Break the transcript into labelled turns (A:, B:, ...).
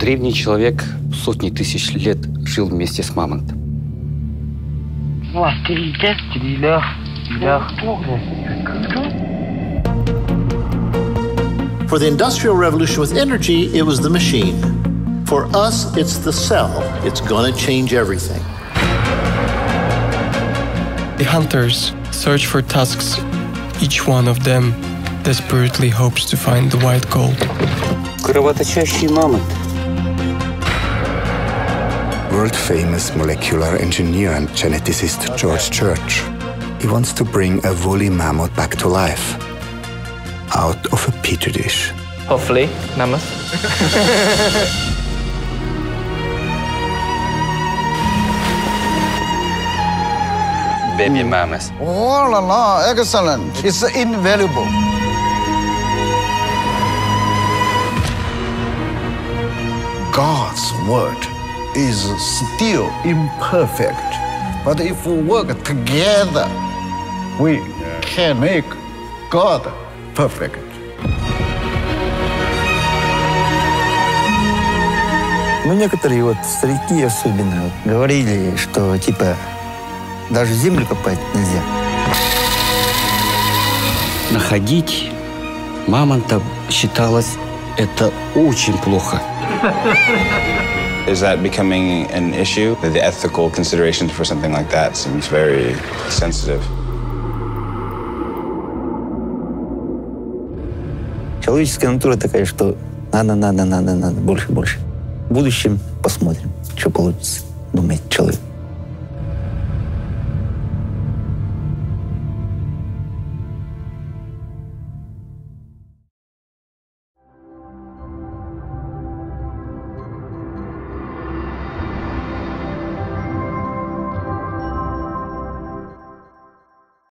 A: Древний человек сотни тысяч лет жил вместе с мамонтом.
B: For the Industrial Revolution with energy, it was the machine. For us, it's the cell. It's to change everything.
C: The hunters search for tusks. Each one of them desperately hopes to find the white gold.
A: Кровоточащий мамонт.
D: World famous molecular engineer and geneticist George Church. He wants to bring a woolly mammoth back to life out of a petri dish.
E: Hopefully, mammoth.
A: Baby mamas.
F: Oh la la, excellent. It's invaluable. God's word is still imperfect. But if we work together, we can make God perfect.
G: Ну, некоторые вот старики особенно вот, говорили, что типа даже землю копать нельзя.
A: Находить мамонта считалось это очень плохо.
H: Is that becoming an issue? The ethical considerations for something like that seems very sensitive.
G: Человеческая натура такая, что надо, надо, надо, надо, больше, больше. В будущем посмотрим, что получится, думает человек.